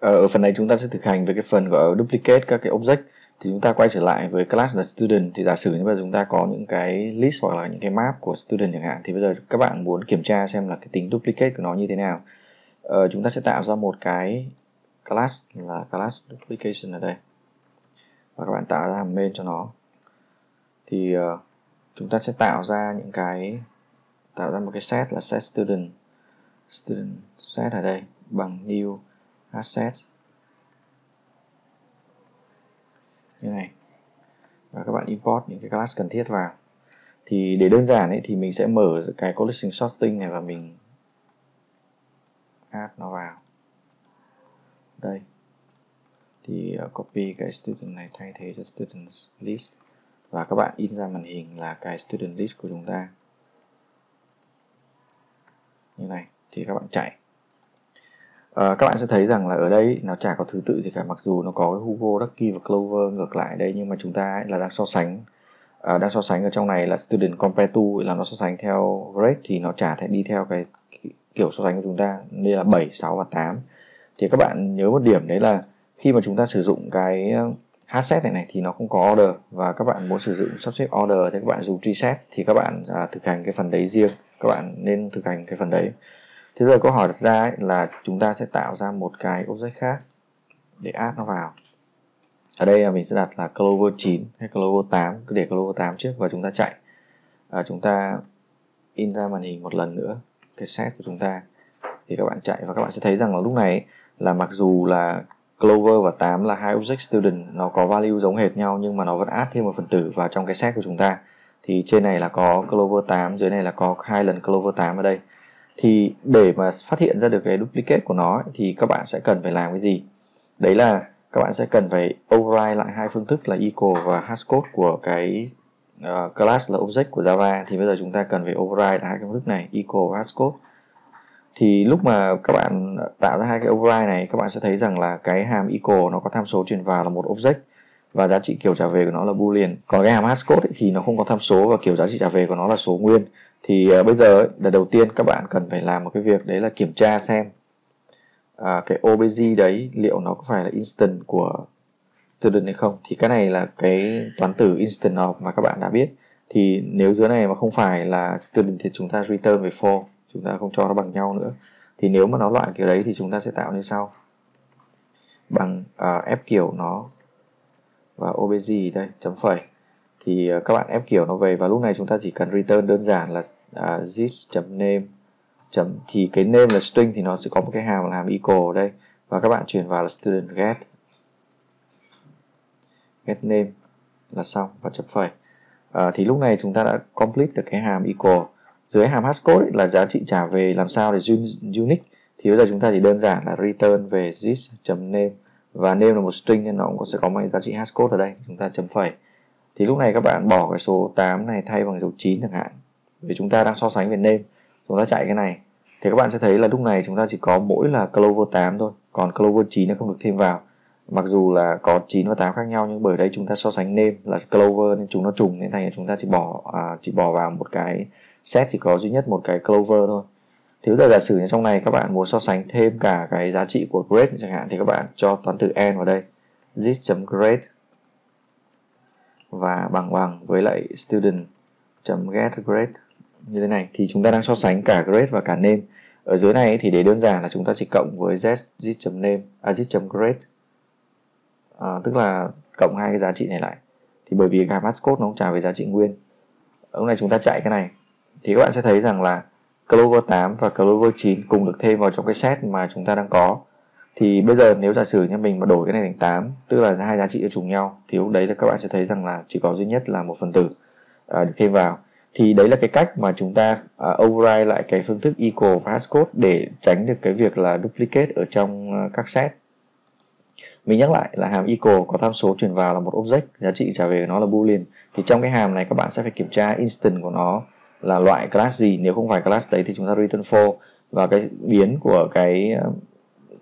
Ờ, ở phần này chúng ta sẽ thực hành về cái phần gọi duplicate các cái object. Thì chúng ta quay trở lại với class là student. Thì giả sử như bây giờ chúng ta có những cái list hoặc là những cái map của student chẳng hạn thì bây giờ các bạn muốn kiểm tra xem là cái tính duplicate của nó như thế nào. Ờ, chúng ta sẽ tạo ra một cái class là class duplication ở đây. Và các bạn tạo ra main cho nó. Thì uh, chúng ta sẽ tạo ra những cái tạo ra một cái set là set student. Student set ở đây bằng new asset. Như này. Và các bạn import những cái class cần thiết vào. Thì để đơn giản ấy, thì mình sẽ mở cái collection sorting này và mình add nó vào. Đây. Thì ờ, copy cái student này thay thế cho student list. Và các bạn in ra màn hình là cái student list của chúng ta. Như này. Thì các bạn chạy à, các bạn sẽ thấy rằng là ở đây nó chả có thứ tự gì cả mặc dù nó có cái Hugo, Ducky và Clover ngược lại đây nhưng mà chúng ta là đang so sánh. À, đang so sánh ở trong này là student compare to là nó so sánh theo grade thì nó chả thể đi theo cái kiểu so sánh của chúng ta nên là 7, 6 và 8 thì các bạn nhớ một điểm đấy là khi mà chúng ta sử dụng cái ờ, hset này này thì nó không có order và các bạn muốn sử dụng sắp xếp order thì các bạn dùng set thì các bạn à, thực hành cái phần đấy riêng. Các bạn nên thực hành cái phần đấy thế giờ câu hỏi đặt ra ấy là chúng ta sẽ tạo ra một cái object khác để add nó vào. Ở đây là mình sẽ đặt là clover 9 hay clover 8 cứ để clover 8 trước và chúng ta chạy. À, chúng ta in ra màn hình một lần nữa cái set của chúng ta thì các bạn chạy. Và các bạn sẽ thấy rằng là lúc này là mặc dù là Clover và 8 là hai object student nó có value giống hệt nhau nhưng mà nó vẫn add thêm một phần tử vào trong cái set của chúng ta. Thì trên này là có Clover 8 dưới này là có hai lần Clover 8 ở đây thì để mà phát hiện ra được cái duplicate của nó thì các bạn sẽ cần phải làm cái gì? Đấy là các bạn sẽ cần phải override lại hai phương thức là equal và hashcode của cái uh, class là object của Java. Thì bây giờ chúng ta cần phải override lại hai cái phương thức này equal và hashcode thì lúc mà các bạn tạo ra hai cái override này các bạn sẽ thấy rằng là cái hàm equal nó có tham số truyền vào là một object và giá trị kiểu trả về của nó là boolean. Còn cái hàm hashcode thì nó không có tham số và kiểu giá trị trả về của nó là số nguyên thì uh, bây giờ là đầu tiên các bạn cần phải làm một cái việc đấy là kiểm tra xem uh, cái obj đấy liệu nó có phải là instant của student hay không. Thì cái này là cái toán tử instant of mà các bạn đã biết. Thì nếu dưới này mà không phải là student thì chúng ta return về for chúng ta không cho nó bằng nhau nữa. Thì nếu mà nó loại kiểu đấy thì chúng ta sẽ tạo như sau. Bằng à, uh, ép kiểu nó và obj đây chấm phẩy thì à, các bạn ép kiểu nó về và lúc này chúng ta chỉ cần return đơn giản là uh, this. name. chấm thì cái name là string thì nó sẽ có một cái hàm là hàm equal ở đây và các bạn chuyển vào là student get get name là xong và chấm phẩy à, thì lúc này chúng ta đã complete được cái hàm equal dưới hàm hashcode là giá trị trả về làm sao để unique thì bây giờ chúng ta chỉ đơn giản là return về this. name và name là một string nên nó cũng sẽ có một giá trị hashcode ở đây chúng ta chấm phẩy thì lúc này các bạn bỏ cái số 8 này thay bằng dấu 9 chẳng hạn. Vì chúng ta đang so sánh về name chúng ta chạy cái này. Thì các bạn sẽ thấy là lúc này chúng ta chỉ có mỗi là clover 8 thôi. Còn clover 9 nó không được thêm vào. Mặc dù là có 9 và 8 khác nhau nhưng bởi đây chúng ta so sánh name là clover nên chúng nó trùng nên thành chúng ta chỉ bỏ à, chỉ bỏ vào một cái set chỉ có duy nhất một cái clover thôi. Thì bây giờ giả sử như trong này các bạn muốn so sánh thêm cả cái giá trị của grade chẳng hạn thì các bạn cho toán tử n vào đây. This.grade và bằng bằng với lại student.get grade như thế này. Thì chúng ta đang so sánh cả grade và cả name. Ở dưới này thì để đơn giản là chúng ta chỉ cộng với z.name à z.grade à, tức là cộng hai cái giá trị này lại. Thì bởi vì cái mascot nó không trả về giá trị nguyên. Lúc này chúng ta chạy cái này. Thì các bạn sẽ thấy rằng là Clover 8 và Clover 9 cùng được thêm vào trong cái set mà chúng ta đang có thì bây giờ nếu giả sử như mình mà đổi cái này thành 8 tức là hai giá trị trùng nhau thì lúc đấy là các bạn sẽ thấy rằng là chỉ có duy nhất là một phần tử uh, được thêm vào. Thì đấy là cái cách mà chúng ta uh, override lại cái phương thức equal và hashcode để tránh được cái việc là duplicate ở trong uh, các set. Mình nhắc lại là hàm equal có tham số truyền vào là một object giá trị trả về nó là boolean. Thì trong cái hàm này các bạn sẽ phải kiểm tra instant của nó là loại class gì. Nếu không phải class đấy thì chúng ta return for. Và cái biến của cái uh,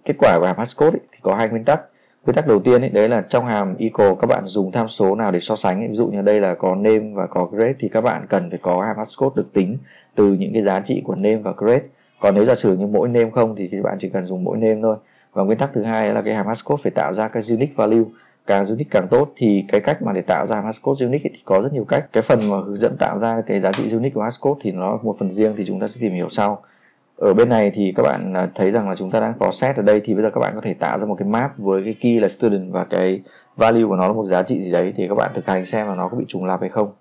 kết quả của hàm hashcode thì có hai nguyên tắc. Nguyên tắc đầu tiên ấy, đấy là trong hàm equal các bạn dùng tham số nào để so sánh ấy. ví dụ như đây là có name và có grade thì các bạn cần phải có hàm hashcode được tính từ những cái giá trị của name và grade. Còn nếu giả sử như mỗi name không thì các bạn chỉ cần dùng mỗi name thôi. Và nguyên tắc thứ hai là cái hàm hashcode phải tạo ra cái unique value. Càng unique càng tốt thì cái cách mà để tạo ra hashcode unique thì có rất nhiều cách. Cái phần mà hướng dẫn tạo ra cái giá trị unique của hashcode thì nó một phần riêng thì chúng ta sẽ tìm hiểu sau ở bên này thì các bạn à, thấy rằng là chúng ta đang process ở đây thì bây giờ các bạn có thể tạo ra một cái map với cái key là student và cái value của nó là một giá trị gì đấy thì các bạn thực hành xem là nó có bị trùng lặp hay không.